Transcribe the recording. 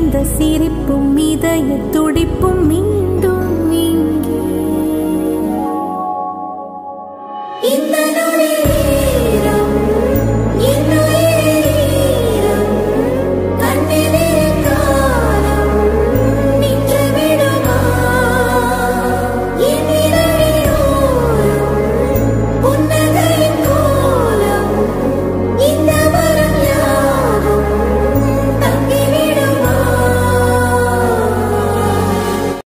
பிறந்த சிரிப்பும் இதயத்துள்